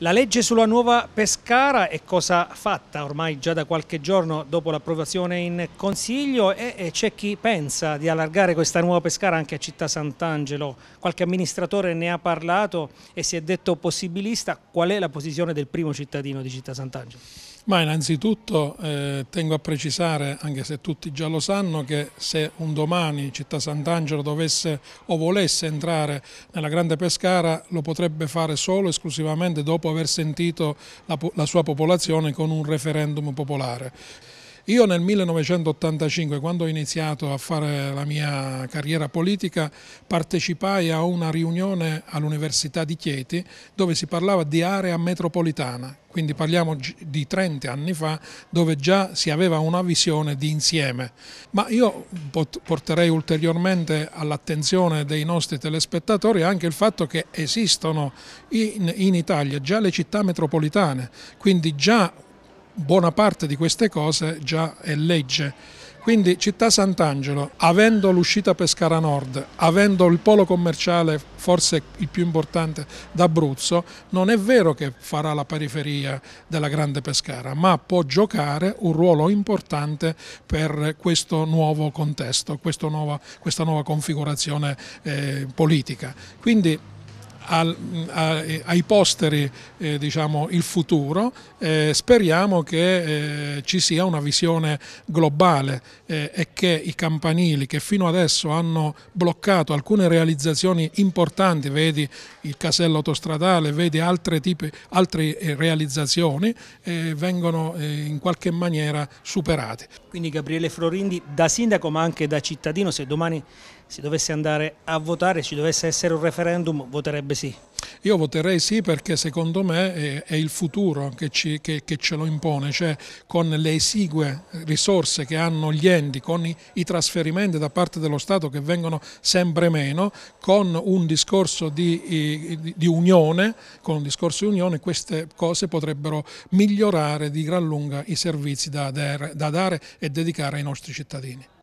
La legge sulla nuova Pescara è cosa fatta ormai già da qualche giorno dopo l'approvazione in Consiglio e c'è chi pensa di allargare questa nuova Pescara anche a Città Sant'Angelo. Qualche amministratore ne ha parlato e si è detto possibilista. Qual è la posizione del primo cittadino di Città Sant'Angelo? Ma innanzitutto eh, tengo a precisare, anche se tutti già lo sanno, che se un domani Città Sant'Angelo dovesse o volesse entrare nella Grande Pescara lo potrebbe fare solo e esclusivamente dopo aver sentito la, la sua popolazione con un referendum popolare. Io nel 1985, quando ho iniziato a fare la mia carriera politica, partecipai a una riunione all'Università di Chieti dove si parlava di area metropolitana, quindi parliamo di 30 anni fa dove già si aveva una visione di insieme. Ma io porterei ulteriormente all'attenzione dei nostri telespettatori anche il fatto che esistono in, Italia già le città metropolitane, quindi già buona parte di queste cose già è legge. Quindi Città Sant'Angelo, avendo l'uscita Pescara Nord, avendo il polo commerciale forse il più importante d'Abruzzo, non è vero che farà la periferia della Grande Pescara, ma può giocare un ruolo importante per questo nuovo contesto, nuova, questa nuova configurazione eh, politica. Quindi al, a, ai posteri eh, diciamo, il futuro, eh, speriamo che eh, ci sia una visione globale eh, e che i campanili che fino adesso hanno bloccato alcune realizzazioni importanti, vedi il casello autostradale, vedi altre, tipi, altre eh, realizzazioni, eh, vengono in qualche maniera superate. Quindi Gabriele Florindi da sindaco ma anche da cittadino, se domani si dovesse andare a votare, ci dovesse essere un referendum, voterebbe sì? Io voterei sì perché secondo me è, il futuro che, ci, che, che, ce lo impone, cioè con le esigue risorse che hanno gli enti, con i, i, trasferimenti da parte dello Stato che vengono sempre meno, con un discorso di, di, di unione, con un discorso di unione queste cose potrebbero migliorare di gran lunga i servizi da, da dare e dedicare ai nostri cittadini.